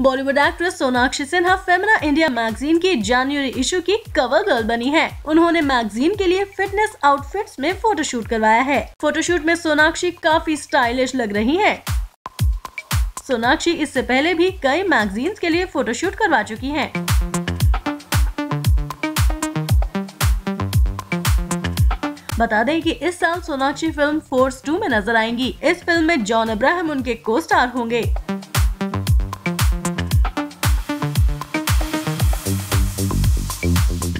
Bollywood actress Sonakshi Sinha Femina India magazine की जनवरी issue की कवर गर्ल बनी है। उन्होंने मैगजीन के लिए फिटनेस आउटफिट्स में फोटोशूट करवाया है। फोटोशूट में सोनाक्षी काफ़ी स्टाइलिश लग रही है। सोनाक्षी इससे पहले भी कई मैगजीन्स के लिए फोटोशूट करवा चुकी हैं। बता दें कि इस साल सोनाक्षी फ़िल्म फोर्स टू में नज़र आएँगी। इस फ़िल्म में जॉन अब्राहम उनके को स्टार होंगे।